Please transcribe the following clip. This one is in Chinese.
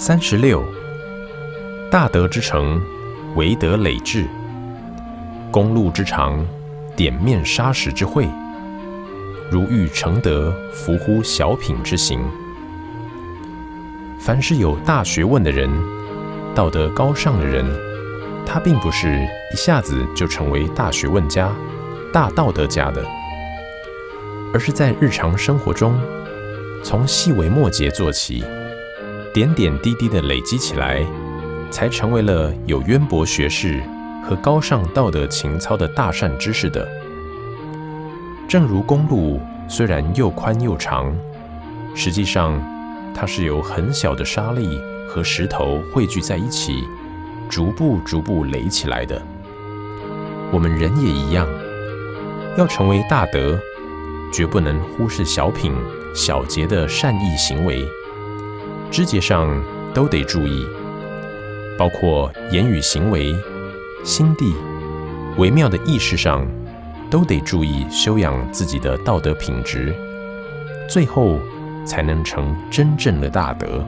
三十六，大德之成，唯德累至；公路之长，点面砂石之慧。如欲成德，弗乎小品之行。凡是有大学问的人，道德高尚的人，他并不是一下子就成为大学问家、大道德家的，而是在日常生活中，从细微末节做起，点点滴滴的累积起来，才成为了有渊博学识和高尚道德情操的大善之士的。正如公路虽然又宽又长，实际上它是由很小的沙粒和石头汇聚在一起，逐步逐步垒起来的。我们人也一样，要成为大德，绝不能忽视小品、小节的善意行为，枝节上都得注意，包括言语行为、心地、微妙的意识上。都得注意修养自己的道德品质，最后才能成真正的大德。